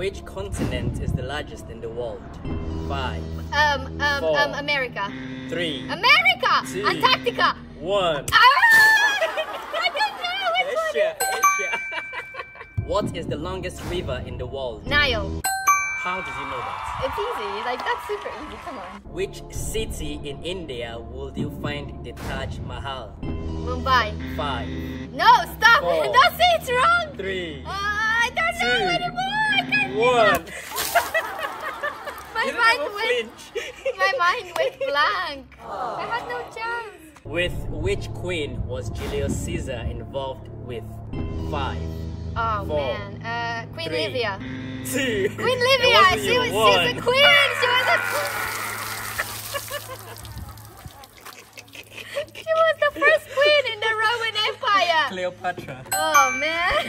Which continent is the largest in the world? Five, Um, um, Four. um, America. three, America! Two. Antarctica! one. Ah! I don't know Asia, Asia. what is the longest river in the world? Nile. How did you know that? It's easy. Like, that's super easy. Come on. Which city in India would you find the Taj Mahal? Mumbai. Five, No, stop! Four. Don't say it's wrong! three, Uh, I don't Two. know anymore! One. My You mind went, my mind went blank. I had no chance. With which queen was Julius Caesar involved with? Five, Oh Four. man, uh, Queen Three. Livia. two. Queen Livia, she was, she One. was a queen. She was a. she was the first queen in the Roman Empire. Cleopatra. Oh man.